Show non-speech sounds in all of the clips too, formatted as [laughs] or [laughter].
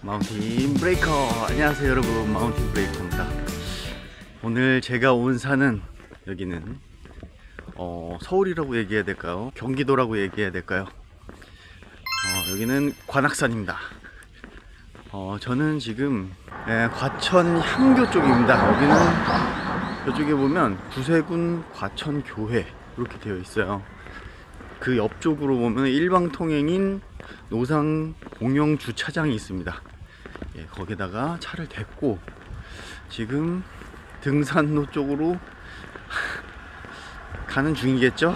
마운틴 브레이커. 안녕하세요 여러분. 마운틴 브레이커입니다. 오늘 제가 온 산은 여기는 어, 서울이라고 얘기해야 될까요? 경기도라고 얘기해야 될까요? 어, 여기는 관악산입니다. 어, 저는 지금 예, 과천 향교 쪽입니다. 여기는 이쪽에 보면 구세군 과천교회 이렇게 되어 있어요. 그 옆쪽으로 보면 일방통행인 노상 공영 주차장이 있습니다. 예, 거기다가 차를 댔고 지금 등산로 쪽으로 [laughs] 가는 중이겠죠?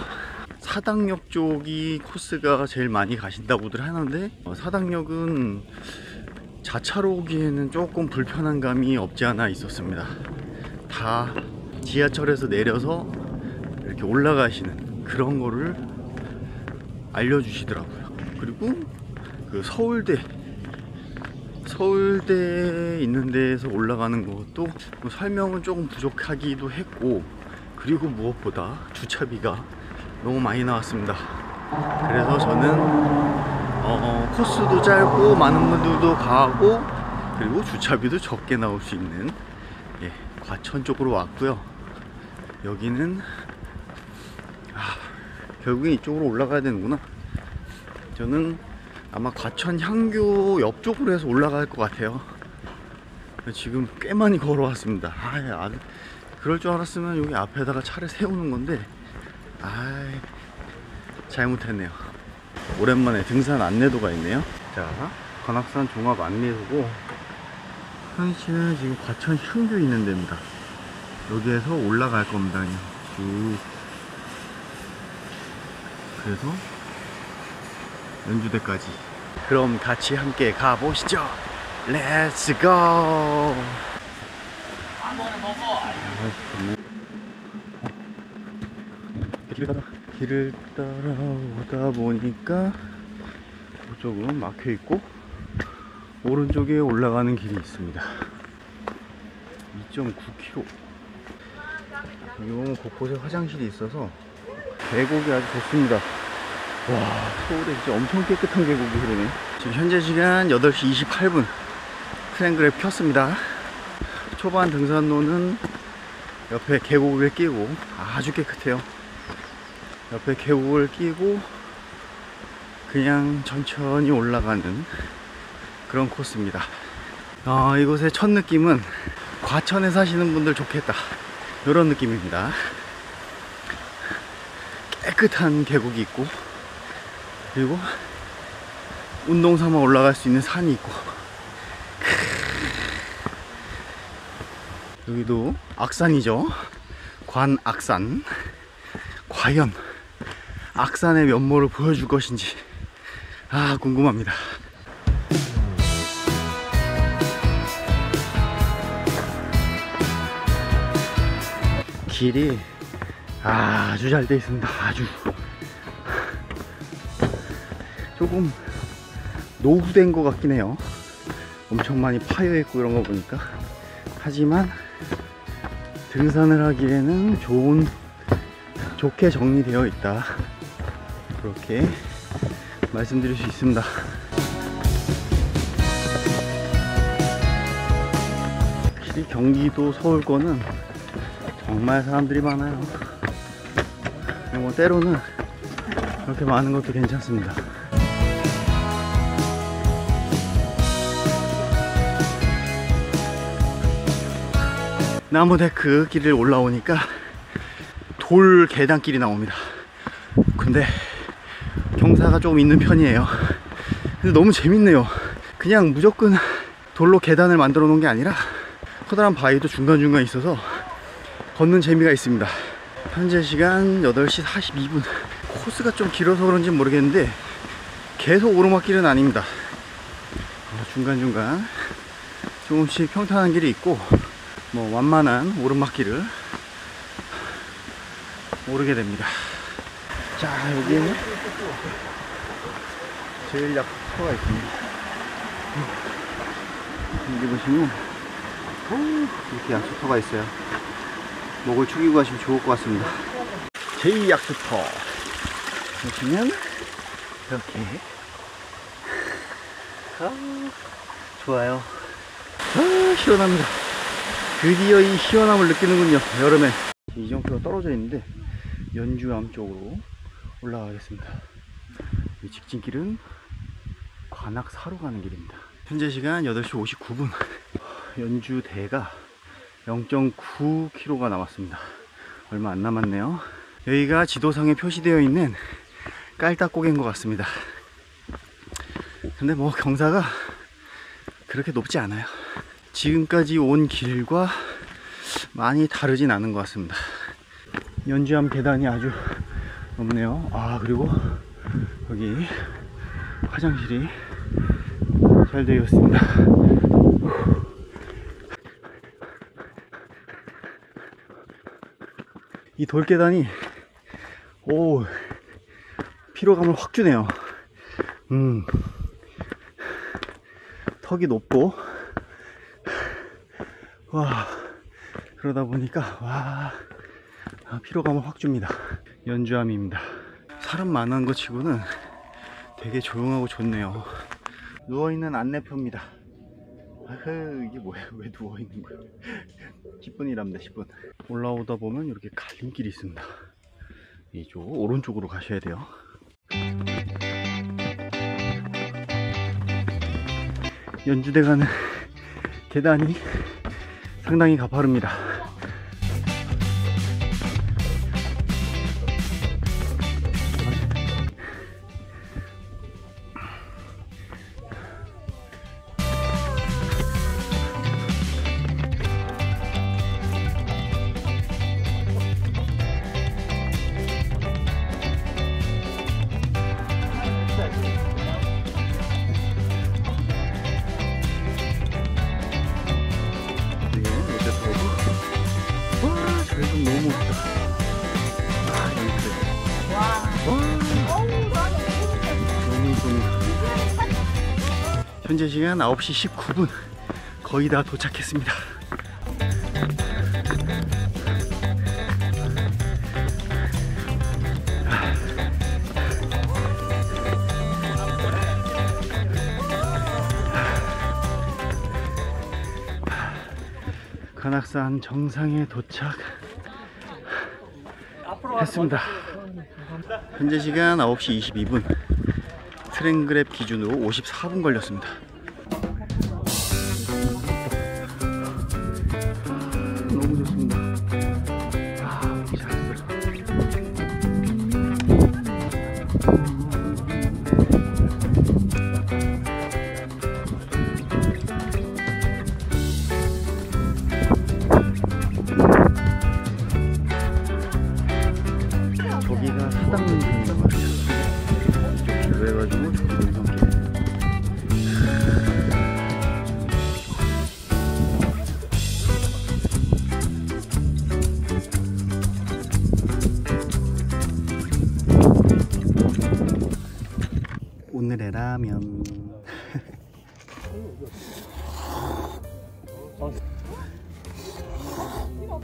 사당역 쪽이 코스가 제일 많이 가신다고들 하는데 어, 사당역은 자차로 오기에는 조금 불편한 감이 없지 않아 있었습니다. 다 지하철에서 내려서 이렇게 올라가시는 그런 거를 알려주시더라고요. 그리고 그 서울대 서울대 있는 데에서 올라가는 것도 뭐 설명은 조금 부족하기도 했고 그리고 무엇보다 주차비가 너무 많이 나왔습니다. 그래서 저는 어, 코스도 짧고 많은 분들도 가고 그리고 주차비도 적게 나올 수 있는 예, 과천 쪽으로 왔고요. 여기는 아, 결국엔 이쪽으로 올라가야 되는구나. 저는 아마 과천 향교 옆쪽으로 해서 올라갈 것 같아요. 지금 꽤 많이 걸어왔습니다. 아, 아, 그럴 줄 알았으면 여기 앞에다가 차를 세우는 건데, 아, 잘못했네요. 오랜만에 등산 안내도가 있네요. 자, 관악산 종합 안내도고, 현시는 지금 과천 향교 있는 데입니다. 여기에서 올라갈 겁니다. 쭉. 그래서 연주대까지. 그럼 같이 함께 가보시죠. 렛츠 고! 길을 따라 길을 따라오다 보니까 그쪽은 막혀 있고 오른쪽에 올라가는 길이 있습니다. 2.9km. 여기 보면 곳곳에 화장실이 있어서 계곡이 아주 좋습니다. 와 서울에 진짜 엄청 깨끗한 계곡이 흐르네. 지금 현재 시간 8시 28분. 트랭그랩 켰습니다. 초반 등산로는 옆에 계곡을 끼고 아주 깨끗해요. 옆에 계곡을 끼고 그냥 천천히 올라가는 그런 코스입니다. 아, 이곳의 첫 느낌은 과천에 사시는 분들 좋겠다. 이런 느낌입니다. 깨끗한 계곡이 있고 그리고 운동 삼아 올라갈 수 있는 산이 있고. 여기도 악산이죠. 관악산. 과연 악산의 면모를 보여줄 것인지. 아 궁금합니다. 길이 아주 잘 되어 있습니다. 아주 조금 노후된 것 같긴 해요. 엄청 많이 파여 있고 이런 거 보니까. 하지만 등산을 하기에는 좋은 좋게 정리되어 있다. 그렇게 말씀드릴 수 있습니다. 확실히 경기도 서울 거는 정말 사람들이 많아요. 뭐 때로는 그렇게 많은 것도 괜찮습니다 나무데크 길을 올라오니까 돌 계단길이 나옵니다. 근데 경사가 조금 있는 편이에요. 근데 너무 재밌네요. 그냥 무조건 돌로 계단을 만들어 놓은 게 아니라 커다란 바위도 중간중간 있어서 걷는 재미가 있습니다. 현재 시간 8시 42분. 코스가 좀 길어서 그런지 모르겠는데 계속 오르막길은 아닙니다. 어, 중간중간 조금씩 평탄한 길이 있고 뭐 완만한 오르막길을 오르게 됩니다. 자 여기는 제일 약터가 있습니다. 여기 보시면 이렇게 약수터가 있어요. 목을 축이고 가시면 좋을 것 같습니다. 제일 약수터 보시면 이렇게 아, 좋아요. 아, 시원합니다. 드디어 이 시원함을 느끼는군요. 여름에. 이정표가 떨어져 있는데 연주암 쪽으로 올라가겠습니다. 이 직진길은 관악사로 가는 길입니다. 현재 시간 8시 59분. 연주대가 0.9km가 남았습니다. 얼마 안 남았네요. 여기가 지도상에 표시되어 있는 깔딱고개인 것 같습니다. 근데 뭐 경사가 그렇게 높지 않아요. 지금까지 온 길과 많이 다르진 않은 것 같습니다. 연주암 계단이 아주 높네요. 아, 그리고 여기 화장실이 잘 되어 있습니다. 이 돌계단이 오 피로감을 확 주네요. 음 턱이 높고 와 그러다 보니까 와 아, 피로감을 확 줍니다. 연주함입니다. 사람 많은 것 치고는 되게 조용하고 좋네요. 누워있는 안내표입니다. 아흐, 이게 뭐야? 왜 누워있는 거야? 10분이랍니다, 10분. 올라오다 보면 이렇게 갈림길이 있습니다. 이쪽, 오른쪽으로 가셔야 돼요. 연주대 가는 계단이 상당히 가파릅니다. 현재 시간 9시 19분. 거의 다 도착했습니다. 관악산 정상에 도착 했습니다. 현재 시간 9시 22분. 트랭그랩 기준으로 54분 걸렸습니다. 오늘의 라면. 이런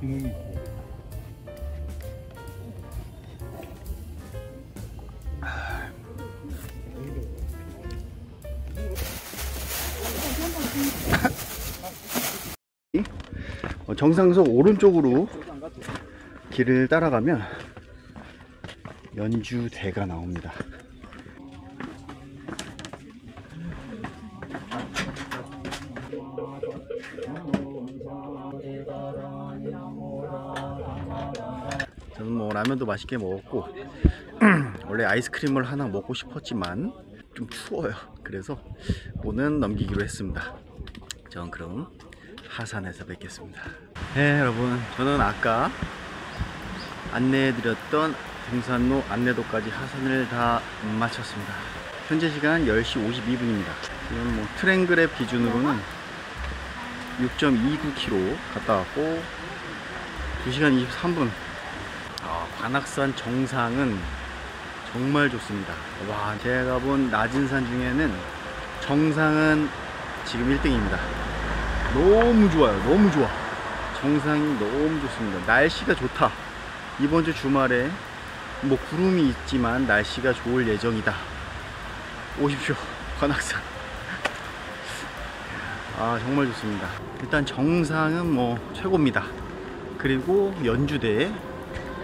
기능이. 어, 정상석 오른쪽으로 길을 따라가면 연주대가 나옵니다. 라면도 맛있게 먹었고 [clears throat] 원래 아이스크림을 하나 먹고 싶었지만 좀 추워요. 그래서 오늘 넘기기로 했습니다. 전 그럼 하산에서 뵙겠습니다. 네, 여러분. 저는 아까 안내해드렸던 등산로 안내도까지 하산을 다 마쳤습니다. 현재 시간 10시 52분입니다. 지금 뭐 트랭그랩 기준으로는 6.29km 갔다 왔고 2시간 23분. 아, 관악산 정상은 정말 좋습니다. 와, 제가 본 낮은 산 중에는 정상은 지금 1등입니다. 너무 좋아요. 너무 좋아. 정상이 너무 좋습니다. 날씨가 좋다. 이번 주 주말에 뭐 구름이 있지만 날씨가 좋을 예정이다. 오십시오. [laughs] 관악산. 아, 정말 좋습니다. 일단 정상은 뭐 최고입니다. 그리고 연주대.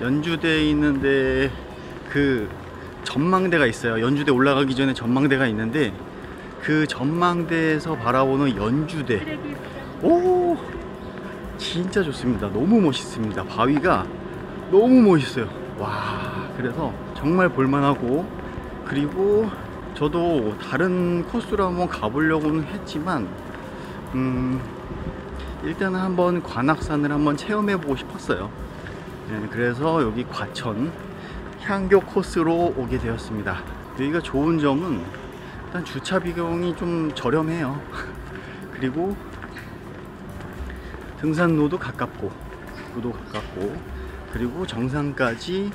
연주대에 있는데 그 전망대가 있어요. 연주대 올라가기 전에 전망대가 있는데 그 전망대에서 바라보는 연주대. 오! 진짜 좋습니다. 너무 멋있습니다. 바위가 너무 멋있어요. 와, 그래서 정말 볼만하고 그리고 저도 다른 코스로 한번 가보려고는 했지만 음, 일단은 한번 관악산을 한번 체험해 보고 싶었어요. 네, 그래서 여기 과천 향교 코스로 오게 되었습니다. 여기가 좋은 점은 일단 주차 비용이 좀 저렴해요. [laughs] 그리고 등산로도 가깝고 구도 가깝고 그리고 정상까지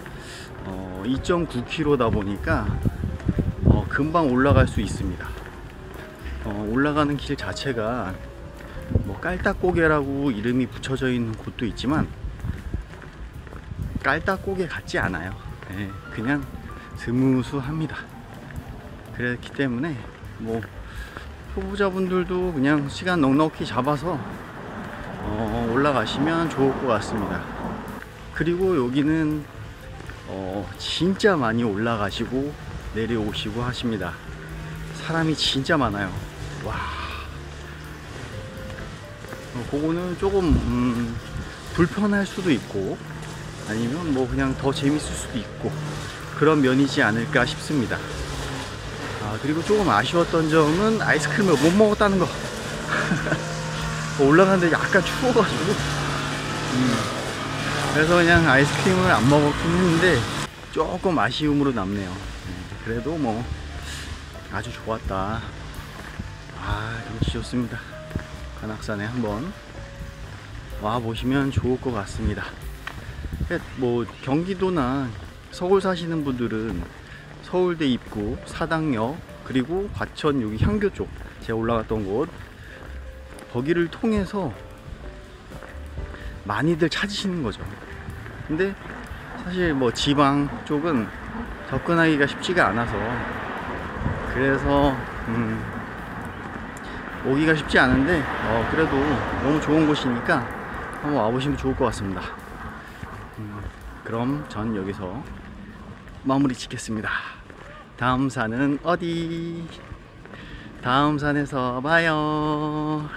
어, 2.9km다 보니까 어, 금방 올라갈 수 있습니다. 어, 올라가는 길 자체가 뭐 깔딱고개라고 이름이 붙여져 있는 곳도 있지만 깔딱고개 같지 않아요. 예, 그냥 스무스합니다. 그렇기 때문에 뭐 초보자분들도 그냥 시간 넉넉히 잡아서 어, 올라가시면 좋을 것 같습니다. 그리고 여기는 어, 진짜 많이 올라가시고 내려오시고 하십니다. 사람이 진짜 많아요. 와. 어, 그거는 조금 음, 불편할 수도 있고 아니면 뭐 그냥 더 재밌을 수도 있고 그런 면이지 않을까 싶습니다. 아, 그리고 조금 아쉬웠던 점은 아이스크림을 못 먹었다는 거. [laughs] 올라가는데 약간 추워가지고. 음, 그래서 그냥 아이스크림을 안 먹었긴 했는데 조금 아쉬움으로 남네요. 네, 그래도 뭐 아주 좋았다. 아, 경치 좋습니다. 관악산에 한번 와 보시면 좋을 것 같습니다. 뭐 경기도나 서울 사시는 분들은 서울대 입구 사당역 그리고 과천 여기 향교 쪽 제가 올라갔던 곳 거기를 통해서 많이들 찾으시는 거죠. 근데 사실 뭐 지방 쪽은 접근하기가 쉽지가 않아서 그래서 음 오기가 쉽지 않은데 어 그래도 너무 좋은 곳이니까 한번 와보시면 좋을 것 같습니다. 음, 그럼 전 여기서 마무리 짓겠습니다. 다음 산은 어디? 다음 산에서 봐요.